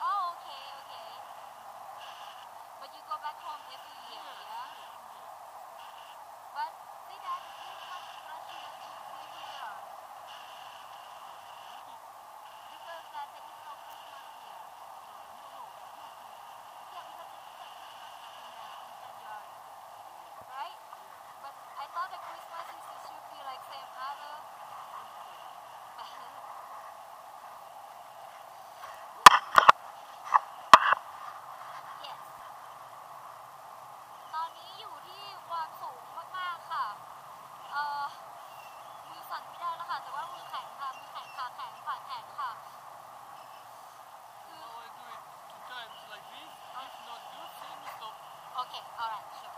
Oh, okay, okay. But you go back home every year, yeah? Okay, alright, sure.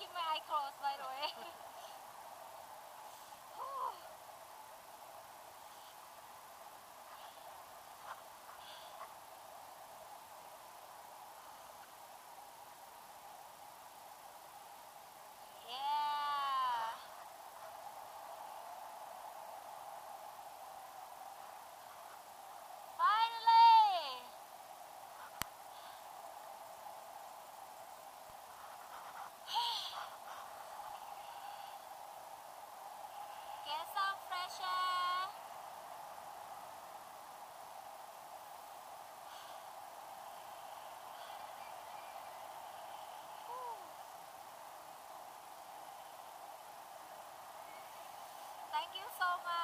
keep my eye closed, by the way. Thank you so much.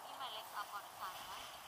In my legs up all the time